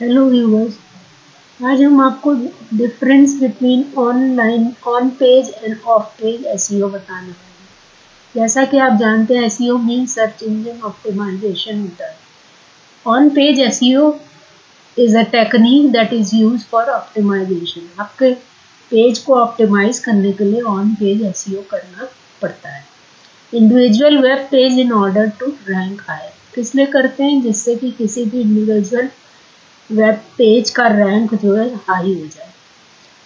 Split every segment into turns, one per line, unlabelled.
Hello viewers आज हम आपको difference between online on page and off page SEO बताने वाले जैसा कि आप जानते हैं SEO mean search engine optimization होता है on page SEO is a technique that is use for optimization आपके पेज को ऑप्टिमाइज करने के लिए ऑन पेज एसईओ करना पड़ता है। Individual web page in order to rank higher किस लिए करते हैं? जिससे कि किसी भी इंडिविजुअल वेब पेज का रैंक जो है, हाई हो जाए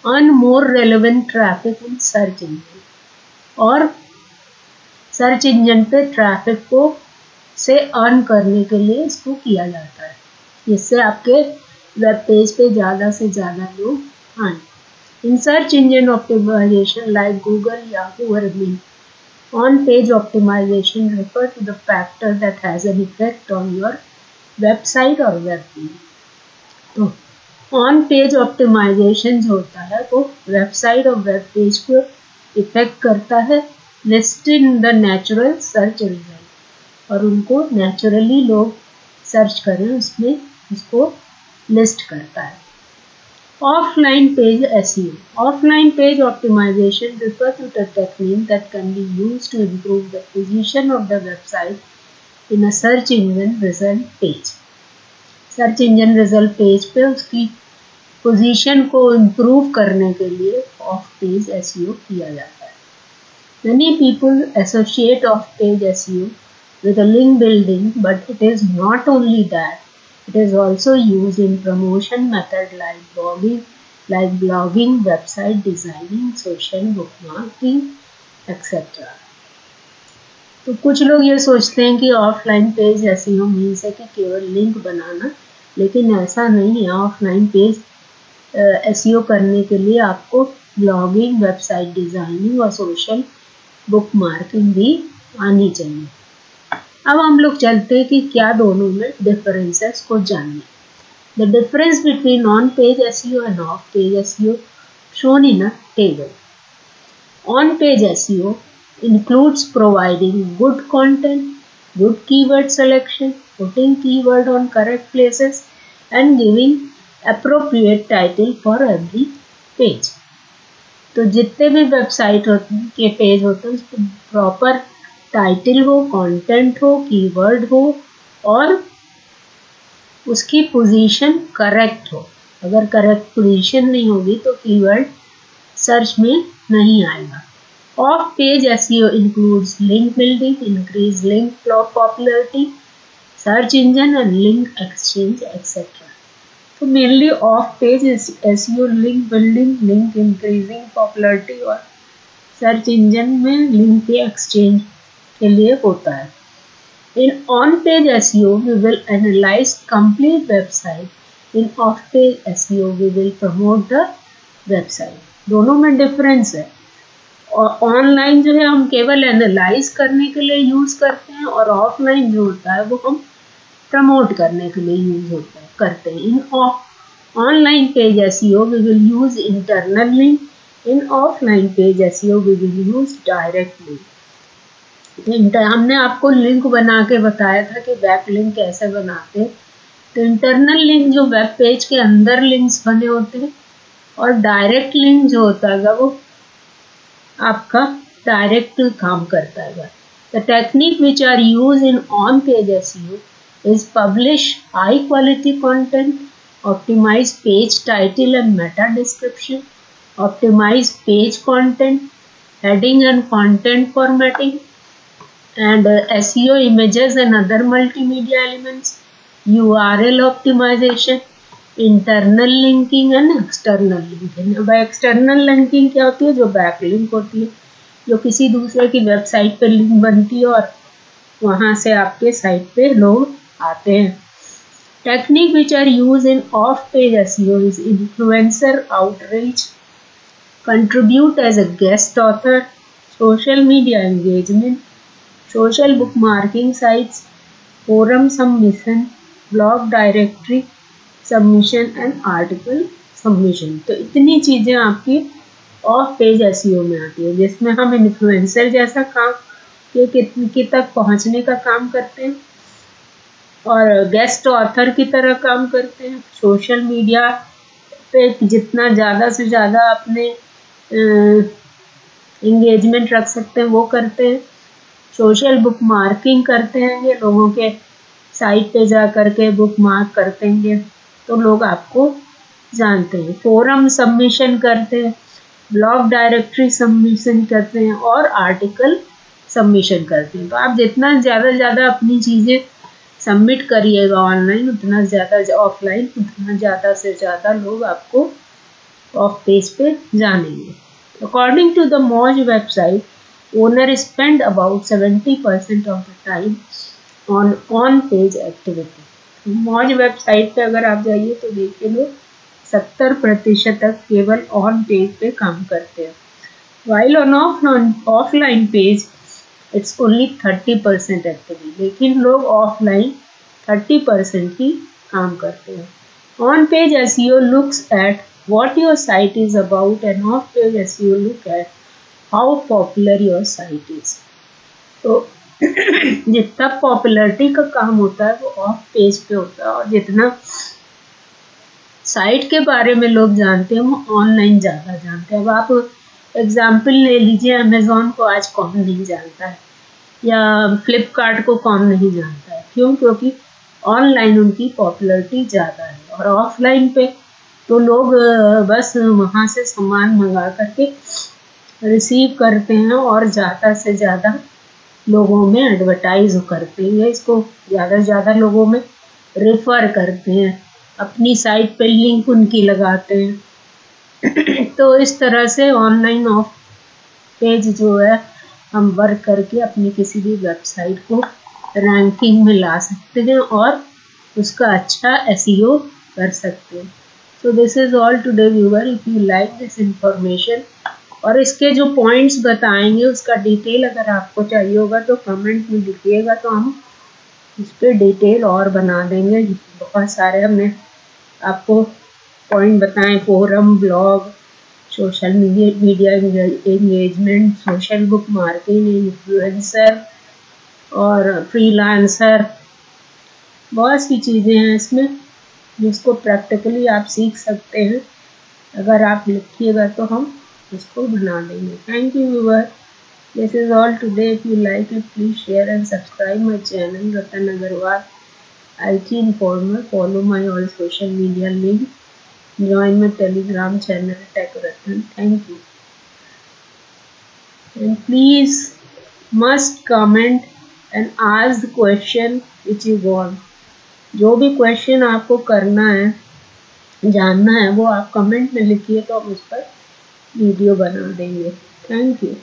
earn more relevant traffic in search engine और सर्च इंजन पे ट्रैफ़िक को से अर्न करने के लिए इसको किया जाता है जिससे आपके वेब पेज पे ज़्यादा से ज़्यादा लोग आए in search engine optimization like Google या Bing. On page optimization refer to the factor that has an effect on your website or web page. तो ऑन पेज ऑप्टिमाइजेशन जो होता है वो वेबसाइट और वेब पेज को इफ़ेक्ट करता है list in the natural search result और उनको नेचुरली लोग सर्च करें, उसमें उसको लिस्ट करता है। ऑफलाइन पेज ऐसी offline page optimization refer to the technique that can be use to improve the position of the website in a search engine result page search engine result page पे उसकी position को improve करने के लिए of page S किया जाता है। Many people associate off page S with link building but it is not only that it is also use in promotion method like blogging like blogging website designing social bookmarking etcetera तो कुछ लोग ये सोचते हैं कि offline page ऐसी हो means है कि केवल लिंक बनाना लेकिन ऐसा नहीं है ऑफलाइन पेज एस करने के लिए आपको ब्लॉगिंग वेबसाइट डिज़ाइनिंग और सोशल बुक मार्किंग भी आनी चाहिए अब हम लोग चलते हैं कि क्या दोनों में डिफरेंसेस को जानिए the difference between on page S and off page S shown in a table. On page SEO includes providing good content, good keyword selection, putting keyword on correct places and giving appropriate title for every page. तो जितने भी website के page होते हैं उसको proper title हो content हो keyword हो, और उसकी पोजीशन करेक्ट हो अगर करेक्ट पोजीशन नहीं होगी तो कीवर्ड सर्च में नहीं आएगा off page S includes link building increase link popularity search engine and link exchange etcetera तो mainly off page S link building link increasing popularity और सर्च इंजन में लिंक के एक्सचेंज के लिए होता है। In on page S will analyze complete website in off page S we will promote the website दोनों में डिफरेंस है। और ऑनलाइन जो है, हम केवल एनालाइज करने के लिए यूज़ करते हैं और ऑफलाइन जो होता है, वो हम प्रमोट करने के लिए यूज़ होता है, करते हैं। In off online page S we will use internal link in offline page S we will use direct link inter हमने आपको लिंक बना के बताया था कि वेब लिंक कैसे बनाते तो इंटरनल लिंक जो वेब पेज के अंदर लिंक्स बने होते हैं और डायरेक्ट लिंक जो होता है, वो आपका डायरेक्ट काम करता है। The technique which are use in on page S is publish high quality content optimize page title and meta description optimize page content heading and content formatting and uh, SEO images and other multimedia elements, URL optimization, internal linking and external linking अब external linking क्या होती है? जो back link होती है जो किसी दूसरे की वेबसाइट पर लिंक बनती है और वहाँ से आपके साइट पे लोग आते हैं। Technique which are use in off page S is influencer outreach contribute as a guest author, social media engagement, social bookmarking sites forum submission blog directory submission and article submission तो इतनी चीज़ें आपकी of page S में आती है जिसमें हम influencer जैसा काम के कितने तक पहुँचने का काम करते हैं। और गेस्ट ऑथर की तरह काम करते हैं। सोशल मीडिया पे जितना ज़्यादा से ज़्यादा अपने इंगेजमेंट रख सकते हैं, वो करते हैं। सोशल बुक मार्किंग करते हैं ये लोगों के। साइट पे जा कर के बुक मार्क करते हैं तो लोग आपको जानते हैं। फोरम सबमिशन करते हैं। ब्लॉग डायरेक्टरी सबमिशन करते हैं और आर्टिकल सबमिशन करते हैं। तो आप जितना ज़्यादा ज़्यादा अपनी चीज़ें सबमिट करिएगा ऑनलाइन उतना ज़्यादा ऑफलाइन उतना ज़्यादा से ज़्यादा लोग आपको ऑफ़ पेज पे जानेंगे। According to the Moz website owner spend about seventy percent of the time on on page activity Moz website पे अगर आप जाइए तो देखिए लोग, सत्तर प्रतिशत तक केवल ऑन पेज पे काम करते हैं। While on off offline page it's only thirty percent activity लेकिन लोग ऑफलाइन थर्टी परसेंट ही काम करते हैं। On page S looks at what your site is about and off page S you look at how popular your site is तो जितना popularity का काम होता है वो ऑफ़ पेज पे होता है और जितना साइट के बारे में लोग जानते हैं वो ऑनलाइन ज़्यादा जानते हैं। अब आप एग्ज़ाम्पल ले लीजिए अमेज़ोन को आज कौन नहीं जानता है, या फ्लिपकार्ट को कौन नहीं जानता है। क्यों? क्योंकि ऑनलाइन उनकी पॉपुलरिटी ज़्यादा है और ऑफलाइन पे तो लोग बस वहाँ से सामान मंगा करके रिसीव करते हैं और ज़्यादा से ज़्यादा लोगों में एडवर्टाइज करते हैं, इसको ज़्यादा से ज़्यादा लोगों में रेफ़र करते हैं। अपनी साइट पे लिंक उनकी लगाते हैं। तो इस तरह से ऑनलाइन ऑफ़ पेज जो है, हम वर्क करके अपनी किसी भी वेबसाइट को रैंकिंग में ला सकते हैं और उसका अच्छा एस e कर सकते हैं। तो this is all today viewer if you like this information और इसके जो पॉइंट्स बताएँगे, उसका डिटेल अगर आपको चाहिए होगा तो कमेंट में लिखिएगा तो हम इस पर डिटेल और बना देंगे। बहुत सारे हमने आपको पॉइंट बताएँ forum blog social media media engagement social book marketing influencer और फ्रीलांसर बहुत सी चीज़ें हैं इसमें जिसको प्रैक्टिकली आप सीख सकते हैं। अगर आप लिखिएगा तो हम उसको बना देंगे। Thank you viewer this is all today if you like it please share and subscribe my channel Ratan Agrawal I IT informer follow my all social media links join my telegram channel tech ratan thank you and please must comment and ask the question which you want जो भी question आपको करना है जानना है वो आप comment में लिखिए तो हम उस पर वीडियो बना देंगे थैंक यू